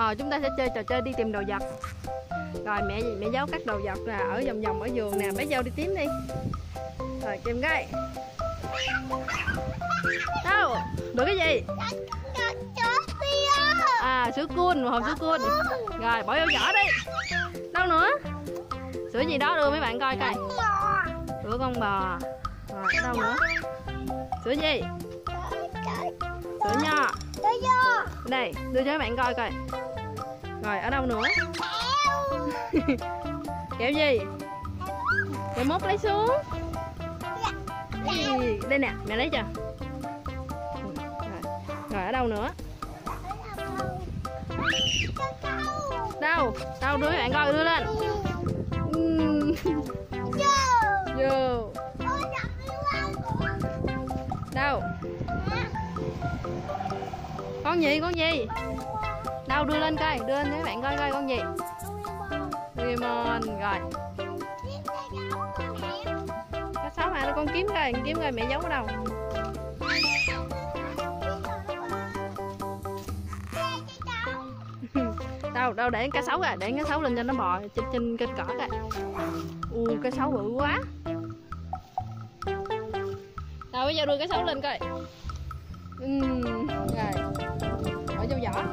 ờ chúng ta sẽ chơi trò chơi đi tìm đồ vật. Rồi, mẹ mẹ giấu các đồ vật là ở vòng vòng ở giường nè, bé dâu đi tím đi. Rồi, kim cái đâu? Được cái gì? À sữa cun, một hộp sữa cun. Rồi, bỏ vô vỏ đi. Đâu nữa? Sữa gì đó đưa mấy bạn coi coi. Sữa con bò. Rồi, đâu nữa? Sữa gì? Sữa nho. Đây, đưa cho mấy bạn coi coi rồi, ở đâu nữa? Kéo gì? Kẹo mốt lấy xuống. Đây nè mẹ lấy chưa rồi. rồi, ở đâu nữa? Đâu? Đâu đưa bạn coi đưa lên. Con gì con gì? Đâu, đưa lên coi, đưa lên các mấy bạn coi coi con gì. Lemon, rồi. Cá sấu hả? Con kiếm coi kiếm coi mẹ giấu ở đâu. Đâu đâu, để cá sấu à để cá sấu lên cho nó bò, trên trên kênh cỏ coi. U cá sấu bự quá bây giờ đưa cái sấu lên coi. Ừm, rồi bỏ vô vỏ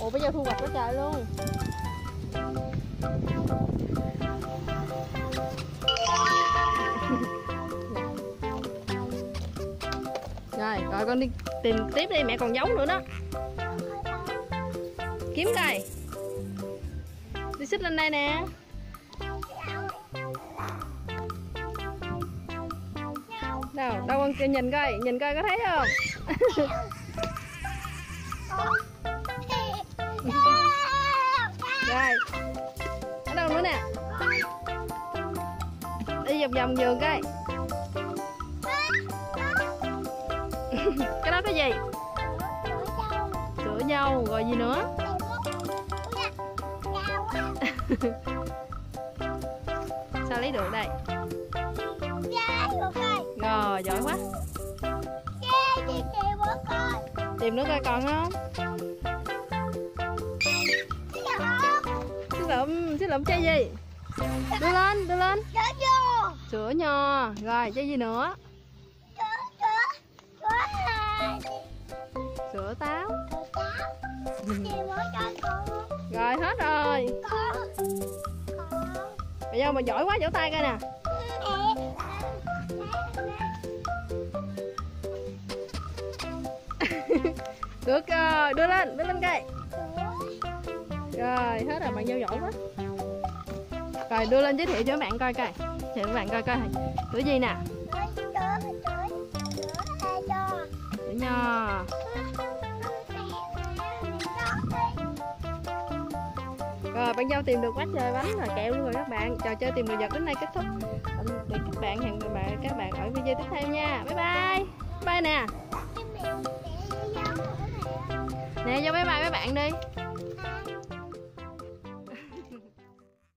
ủa bây giờ thu hoạch quá trời luôn. Rồi rồi con đi tìm tiếp đi mẹ còn giấu nữa đó. Kiếm coi. Đi xích lên đây nè. Đâu đâu con kia nhìn coi nhìn coi có thấy không? Rồi. Ở đâu nữa nè? Đi vòng vòng vườn coi. Cái đó cái gì? Sữa dâu rồi gì nữa? Sao lấy được đây giỏi quá. Tìm nữa coi còn không? Xí lụm xí lụm chơi gì? Đưa lên đưa lên. Sữa nho rồi, chơi gì nữa? Sữa táo. Rồi, hết rồi. Bây giờ mà giỏi quá, vỗ tay coi nè. được rồi, đưa lên đưa lên cây. Rồi, hết rồi, bạn giao giỏi quá rồi, đưa lên giới thiệu cho các bạn coi coi. Thì các bạn coi coi. Tuổi gì nè? Tuổi nho rồi, bạn giao tìm được quá trời bánh rồi, kẹo luôn rồi các bạn. Trò chơi tìm đồ vật đến đây kết thúc. Để các bạn hẹn gặp lại các bạn ở video tiếp theo nha. Bye bye. Bye nè bạn đi.